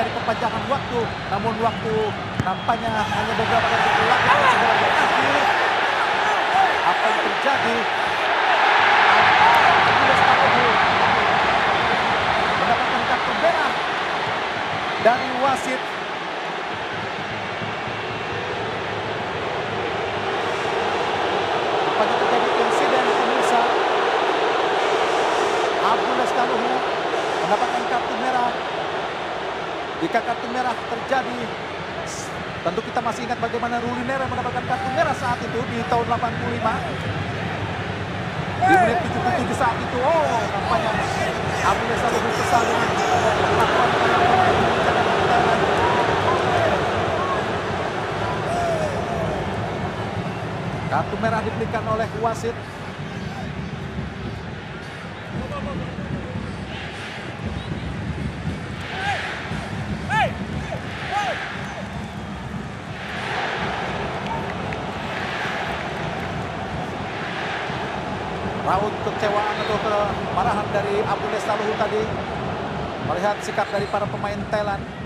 dari perpanjangan waktu, namun waktu nampaknya hanya beberapa detik lagi apa yang terjadi? Mendapatkan kartu merah dari wasit. Nampaknya terjadi insiden pemirsa. Abdullah Staluhu mendapatkan kartu merah. Jika kartu merah terjadi, tentu kita masih ingat bagaimana Rulinera mendapatkan kartu merah saat itu di tahun 85. Di menit 77 saat itu, oh nampaknya Abu Lesa lebih kesal dengan Kartu merah diberikan oleh wasit raut kecewaan atau kemarahan dari Abu Lestaluhu tadi. Melihat sikap dari para pemain Thailand